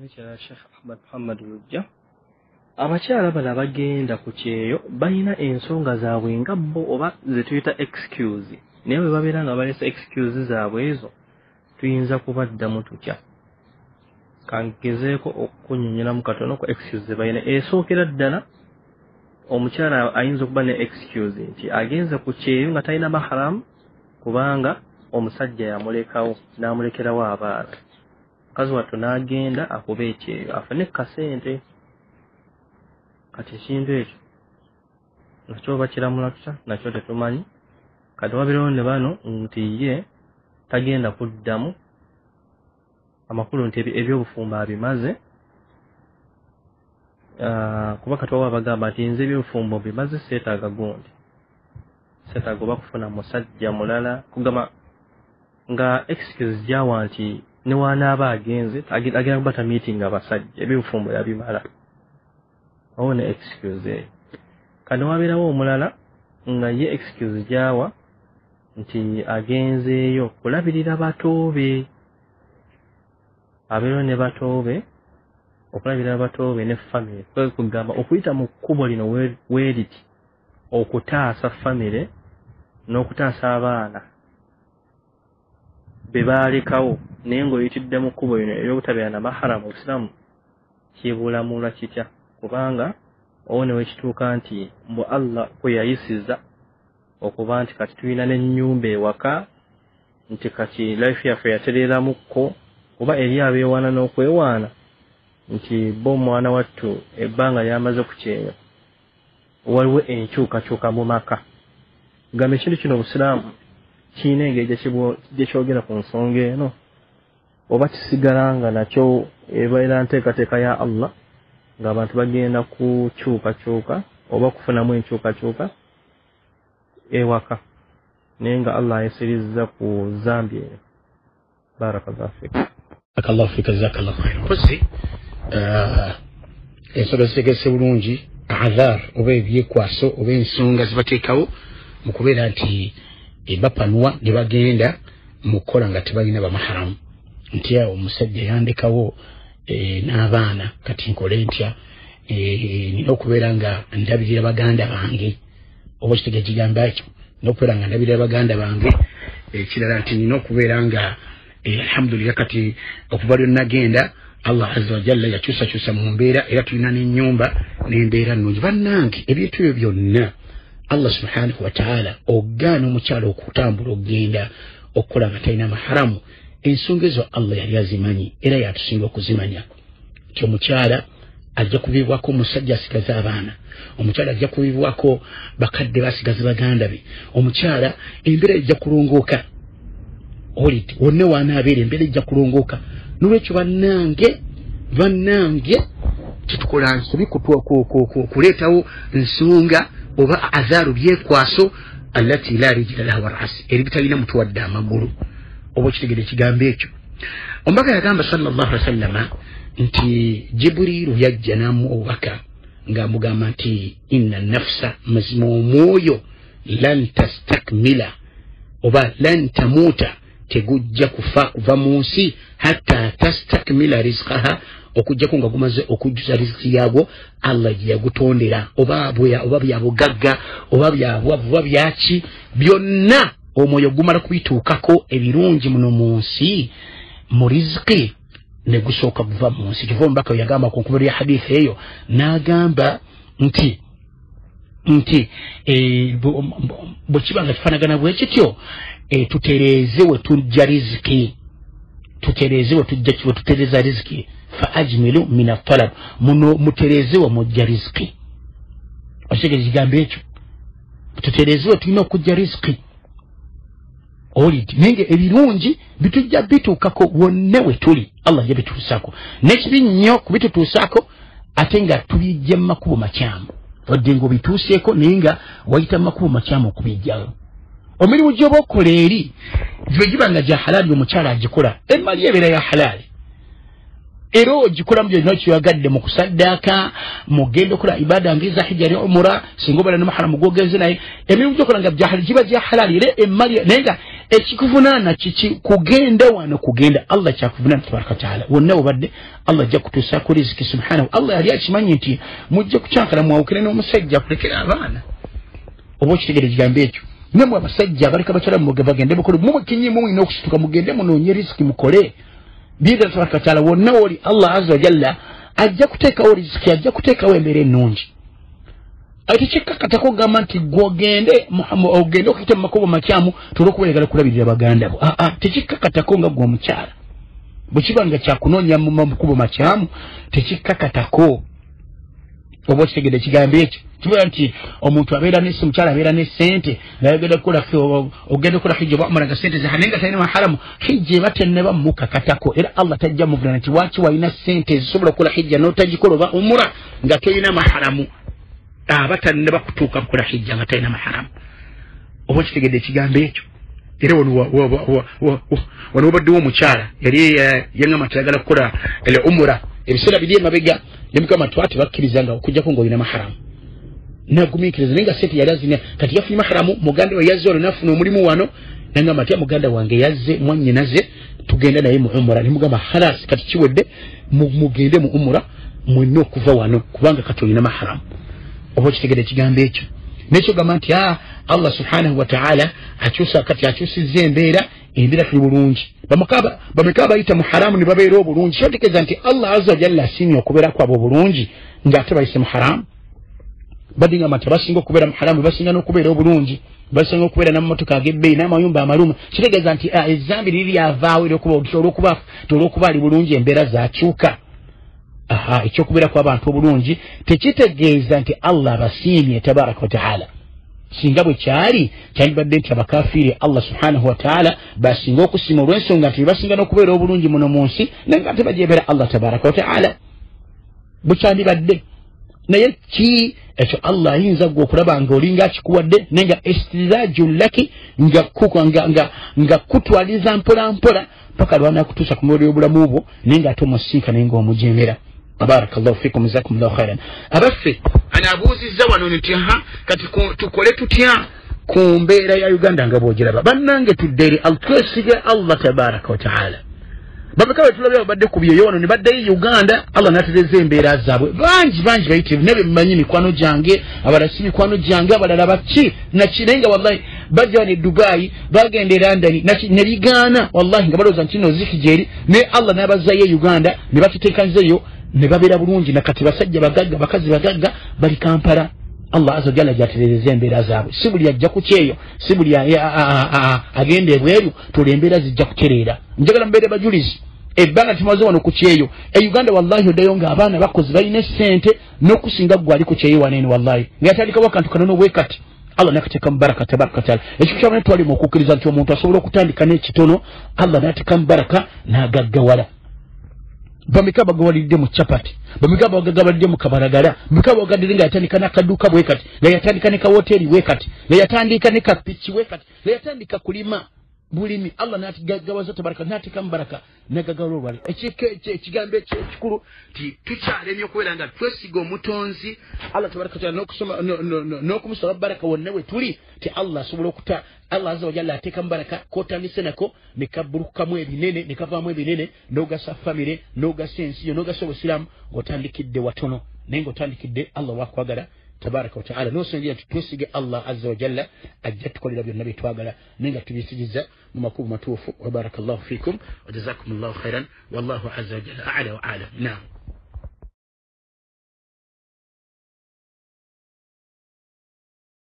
nekirala sheekh ahmad muhammad lujja abakyala bano abagenda ku kyeyo balina ensonga zaabwe nga bo oba zetuyita excuse. Naye bwe babeera nga balesa excuse zaabwe ezo tuyinza kubaddamu tutya? Kangezeeko okunyonyolamu katono ku excuse ze balina esookera ddala omukyala ayinza okuba ne excuse nti agenza ku kyeyo nga talina maharamu kubanga omusajja yamulekawo n'amulekerawo abaana mukazi wattu n'agenda akuba ekyeyo afune kasente. Kati ekintu ekyo nakyo oba kiramula tutya? Nakyo tetumanyi. Kati wabirewo ne bano nti ye tagenda kuddamu. Amakulu nti ebyobufumbo abimaze. Kuba kati wawa bagamba nti nze ebyobufumbo bimaze seetaaga gundi. Seetaaga oba kufuna musajja mulala. Kugamba nga excuse gyawa nti newanaaba agenze agenda kubata meeting abasajja ebyobufumbo yabimala awo ne excuse. Eyo kati wabeerawo omulala nga ye excuse gyawa nti agenzeeyo kulabirira batoobe. Abeerawo ne batoobe okulabirira batoobe ne famire kugamba okuyita mu kkubo lino weeriti okutaasa famire n'okutaasa abaana. Be baalekawo naye ng'oyitidde mu kkubo lino eryobutabeera na maharamu obusiramu kibuulamulwa kitya? Kubanga owo ne wekituuka nti mbu allah kwe yayisiza okuba nti kati tulina n'ennyumba ewaka nti kati life yaffe yatereeramukko oba eri abeewaana n'okwewaana nti bo omwana wattu ebbanga lyamaze ku kyeyo waliwo enkyukakyuka mu maka. Gamba ekintu kino obusiraamu kiina engeri gye kyogera ku nsonga eno oba kisigala nga nakyo ebeera nteekateeka ya allah ng'abantu bagenda kukyukakyuka oba kufunamu enkyukakyuka ewaka naye nga allah ayesirizza ku zambi eyo. Barakallahu fika akallahu fika jazakallahu khaira mpozi ensonga zitegese bulungi azar oba ebyekwaso oba ensonga zibateekawo mu kubeera nti bapanuwa ne bagenda mu kukola nga tebalina bamaharamu nti awo omusajja yandekawo n'abaana kati nkole ntya? Nina okubeera nga ndabirira baganda bange. Oba kitege kigamba ekyo nina okubeera nga ndabirira baganda bange. Ekirala nti nina okubeera nga alhamdulillah kati okuva lyonnagenda allah aza wajalla yakyusakyusa mu mbeera era tulina n'ennyumba n'embeera nnungi. Bannange ebintu ebyo byonna allah subhanahu wataala ogaana omukyalo okutambula okgenda okukola nga talina maharamu ensonga ezo allah yali azimanyi era yatusinga okuzimanya. Ti omukyala ajja kubibwako omusajja asigaze abaana. Omukyala ajja kubibwako bakadde basigaze baganda be. Omukyala embeera ejja kulongooka. Oliti wonna wanaabeera embeera ejja kulongooka. Nolwekyo bannange bannange kitukola nsobi kuleetawo nsonga oba azaaru byekwaso allati la rijira laha warasi eri bitalina mutuwadde amagulu oba okitegere ekigambo ekyo. Omubaka yagamba salllah wasallama nti jiburiiru yajja namu obubaka ngaamugamba nti inna nafsa mazima omwoyo lan tastakmila oba lan tamuuta tegujja kufa kuva mu nsi hatta tastakmila rizikaha okugjako nga gumaze okujjuza riziki yagwo allah gye yagutondera. Oba oba byabugagga oba byabwavu oba byaki byonna omwoyo gumala kubituukako ebirungi muno mu nsi mu riziki negusooka guva mu nsi. Kiva omubaka yagamba ku nkuba lya hadithi eyo n'agamba nti nti bwe kiba nga kifanagana bwe kityo e, tutereeze we tujja riziki tutereeze we tujja we tutereeza riziki. Fa ajmilu min atalab muno mutereeze we mujja riziki. Okitegere kigambo ekyo. Tutereeze we tulina okujja riziki olidi. Naye ebirungi bitujja bituukako wonna we tuli. Allah ja bituusaako nekibi nnyo kubitutuusaako ate nga tubijja mu makubo makyamu. Wadde nga obituuseeko naye nga wayita mu makubo makyamu okubijjawo. Omirimu gyoba okola eri gye giba nga gya halaali omukyala agikola emali ebeera ya halaali. Era ogikolamu byonna kyoyagadde mu kusaddaaka mugenda okola ibada ngaeza hijja ne umura singa obala ne muharamu gwogenze naye emirimu gyokola nga giba gya halaali era emali naye nga ekikuvunaana kiki? Kugenda wano kugenda. Allah kyakuvunaana tabaraka wataala wonna wobadde allah ajja kutuusaku riziki subhanahu allah yali akimanyi nti mujja kucankala mwawukire n'omusajja akulekera abaana. Oba okitegere ekigambo ekyo? Nemwe abasajja abaleka bakyala bagende bukole mumwekinyimu mulina okusituka mugende munoonye riziki mukole. Biira tabaraka wataala wonna woli allah aza wajalla ajja kuteekawo riziki ajja kuteekawo embeera ennungi tekikkakatako ogamba nti gwogende ogende okuyita mu makubo makyamu tolwokuba oyagala kulabirira baganda bo. Aa tekikkakatako nga gwe omukyala bwekiba nga kyakunoonya mu makubo makyamu tekikkakatako oba okitegedde ekigambo ekyo? Kibuga nti omuntu abeera omukyala abeera nesente ngayogenda kukola ogenda okukola hijja oba omala nga sente zaha naye nga talina maharamu hijja eba teneba mukakatako era allah tajja muvunana nti waki walina sente zisobola okukola hijja notagikola oba umura nga tolina maharamu aba taneba kutuuka kukola hijja nga talina maharamu. Oba okitegedde ekigambo ekyo? Era wano wabaddewo omukyala yali yaŋama tayagala kukola umura ebiseera biri emabega nemukama twati bakkirizanga okujjako ngaolina maharamu. Nagumikiriza naye nga sente yali azina kati yafunye maharamu muganda we yazze wano nafuna omulimu wano nagamba tya muganda wange yazze mwanyinaze tugenda naye mu umura nemugamba halas kati kiwedde mugende mu umura mwenna okuva wano kubanga kati olina maharamu oba okitegere ekigambo ekyo. Nekyo gamba nti a allah subhanahu wataala akyusa kati akyusiza embeera embeera tuli bulungi bameka bayita mu haramu ne babeera obulungi. Kyotegeeza nti allah aza wajalla asiimye okubeera kwabwe obulungi ngaate bayise mu haramu badigamba nti basinga okubeera mu haramu basinga n'okubeera obulungi basinga okubeera n'amamotoka ag'ebbeeyi n'amayumba amaluma. Kitegeeza nti ezambi liri lyavaawo olwokuba ali bulungi embeera zakyuka ekyokubeera kw'abantu obulungi tekitegeeza nti allah abasiimye tabaraka wataala singa bwe kyali kyandibadde nti abakafiiri allah subhanahu wataala basinga okusiima olw'ensonga nti bebasinga n'okubeera obulungi muno mu nsi naye nga tebajeebera allah tabaraka wataala bukyandibadde naye ki ekyo allah ayinza gwe okulaba nga olinga akikuwadde naye nga estiraju laki nga kutwaliza mpola mpola paka lwanakutuusa ku mwoyo obulamu bwo naye nga ate omusiika ngaomujemera barakallahu fikum jazakum llahu khairan. Abaffe anabuuzizza wano nti ha kati tukole tutya? Ku mbeera ya uganda nga bwogiraba. Bannange tudde eri twesige allah tabaraka wataala babeka betulabye babadde ku byeyo wano ne baddeyo uganda allah natereza embeera zaabwe. Bangi bangi bayitirivu naye bemumanyi mikwano gyange abalala si mikwano gyange abalala baki naki naye nga wallahi bajja ne dubayi bagenda erandani ne bigaana wallahi nga balowooza nti no ziki gyeri naye allah nabazayo uganda ne bakiteekanizeyo ne babeera bulungi nakati basajja bagagga bakazi bagagga bali kampala. Allah aza wajalla gyaterereza embeera zaabwe. Si buli ajja kukyeyo si buli agenda ebweru tula embeera zijja kutereera njagala mubeere bajulizi. Ebbanga tumaze wano kukyeyo e uganda wallahi oddayo ngaabaana bakozi balina esente n'okusinga gwe ali kukyeyo waneeni wallahi. Ngayatandikawo akantu kanono bwekati allah nakateekamu baraka tabaraka taala ekifo kyabane twalimu okukkiriza nti omuntu asobola okutandika n'ekitono allah nateekamu baraka n'agaggawala bameka bagawalidde mu capati bameka bagagawalidde mu kabalagala bameka bagadire nga yatandika nakaduuka bwe kati nga yatandika ne kawoteeri bwe kati nga yatandika ne kapiki bwe kati nga yatandika kulima bulimi allah natigawaza tabaraka nateekamu baraka nagagawala olwali ekigambo ekikulu ti tukyalemye okubeera nga twesiga omutonzi allah tabaraka taala n'okumusaba baraka wonna we tuli ti allah asobola okuta allah aza wajalla ateekamu baraka kotandise nako nekabulukukamu ebinene nekavaamu ebinene nogasa famire nogasa ensi yo nogasa obusiraamu ngaotandikidde watono. Naye ngaotandikidde allah wakwagala تبارك وتعالى. نوصي توسي الله عز وجل. أجدت كل نبي النبي تواغل نيجا تبيسي جزا ممكوب متوف وبارك الله فيكم. وجزاكم الله خيرا. والله عز وجل أعلى وأعلى نعم.